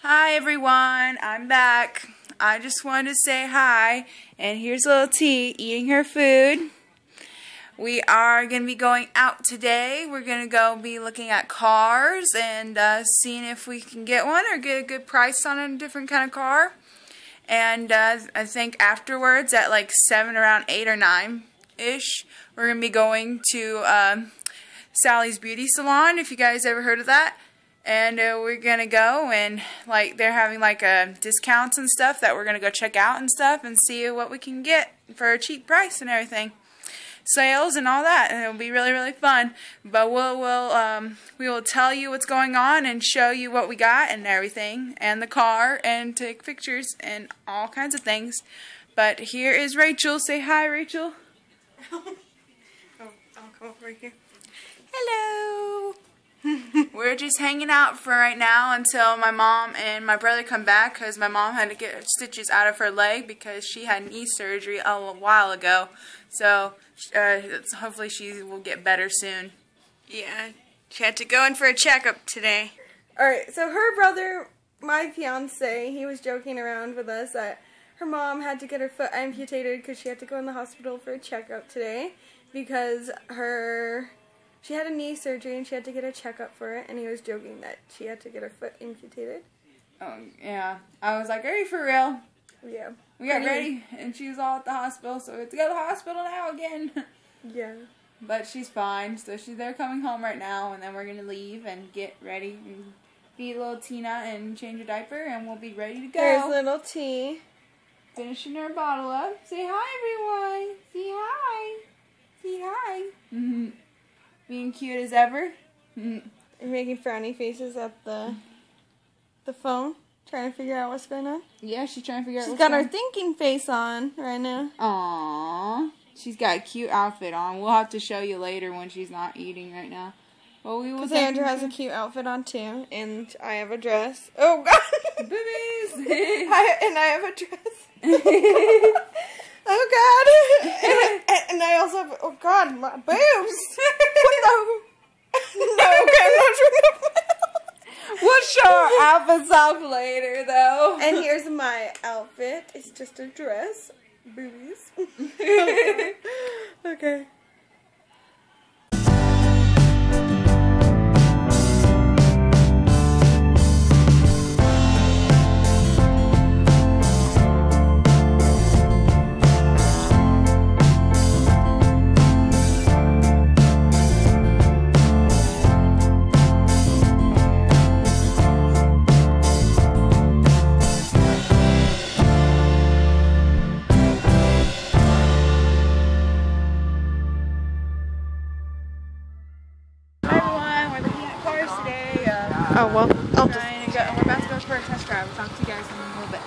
Hi everyone, I'm back. I just wanted to say hi, and here's little T eating her food. We are going to be going out today. We're going to go be looking at cars and uh, seeing if we can get one or get a good price on a different kind of car. And uh, I think afterwards, at like 7, around 8 or 9 ish, we're going to be going to uh, Sally's Beauty Salon, if you guys ever heard of that and uh, we're gonna go and like they're having like uh, discounts and stuff that we're gonna go check out and stuff and see what we can get for a cheap price and everything. Sales and all that and it'll be really really fun. But we'll, we'll um, we will tell you what's going on and show you what we got and everything and the car and take pictures and all kinds of things. But here is Rachel. Say hi Rachel. Oh, I'll come over here we're just hanging out for right now until my mom and my brother come back because my mom had to get stitches out of her leg because she had knee surgery a while ago. So uh, hopefully she will get better soon. Yeah, she had to go in for a checkup today. Alright, so her brother, my fiance, he was joking around with us that her mom had to get her foot amputated because she had to go in the hospital for a checkup today because her she had a knee surgery and she had to get a checkup for it, and he was joking that she had to get her foot amputated. Oh, yeah. I was like, are you for real? Yeah. We got ready, and she was all at the hospital, so we have to go to the hospital now again. yeah. But she's fine, so she's there coming home right now, and then we're going to leave and get ready and feed little Tina and change her diaper, and we'll be ready to go. There's little T. Finishing her bottle up. Say hi, everyone. Say hi. Say hi. Mm-hmm. Cute as ever. Mm. Making frowny faces at the the phone, trying to figure out what's going on. Yeah, she's trying to figure she's out. She's got her thinking face on right now. Aww, she's got a cute outfit on. We'll have to show you later when she's not eating right now. Well, we will. Andrew has a cute outfit on too, and I have a dress. Oh God, boobies! I, and I have a dress. oh God, and, and, I also have. Oh God, my boobs. what the? No, okay, I'm not sure. We'll show our outfits off later, though. And here's my outfit. It's just a dress, boobies. okay. Oh, well, I'll just... Go, we're about to go for a test drive. We'll talk to you guys in a little bit.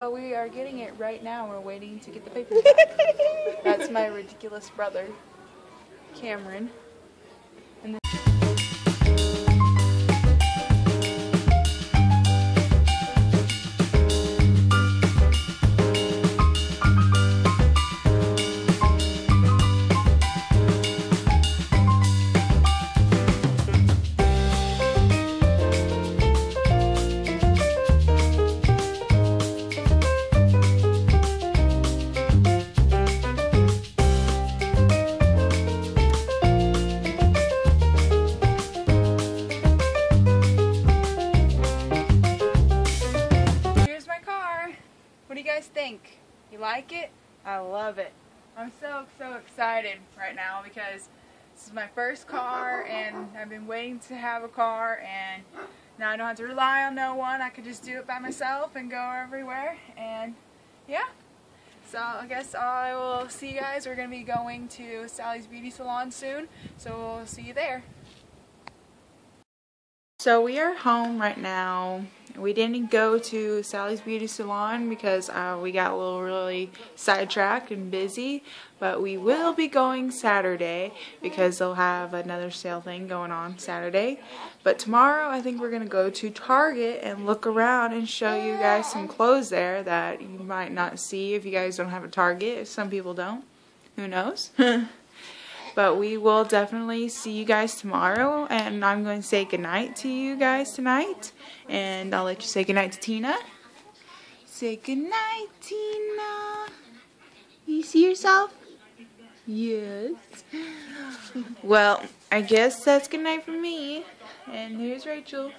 Well, we are getting it right now. We're waiting to get the papers. That's my ridiculous brother, Cameron. Guys think? You like it? I love it. I'm so, so excited right now because this is my first car and I've been waiting to have a car and now I don't have to rely on no one. I could just do it by myself and go everywhere and yeah. So I guess I will see you guys. We're going to be going to Sally's Beauty Salon soon, so we'll see you there. So we are home right now. We didn't go to Sally's Beauty Salon because uh, we got a little really sidetracked and busy. But we will be going Saturday because they'll have another sale thing going on Saturday. But tomorrow I think we're going to go to Target and look around and show you guys some clothes there that you might not see if you guys don't have a Target. Some people don't. Who knows? But we will definitely see you guys tomorrow. And I'm going to say goodnight to you guys tonight. And I'll let you say goodnight to Tina. Say goodnight, Tina. You see yourself? Yes. Well, I guess that's goodnight for me. And here's Rachel.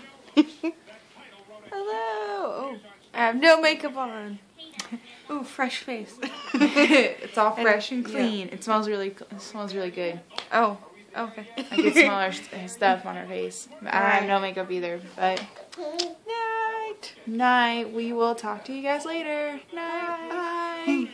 Hello. Oh, I have no makeup on. Ooh, fresh face. it's all fresh and clean. Yeah. It smells really. It smells really good. Oh, okay. I can smell her stuff on her face. I don't have no makeup either, but. Night. Night. We will talk to you guys later. Night. Bye.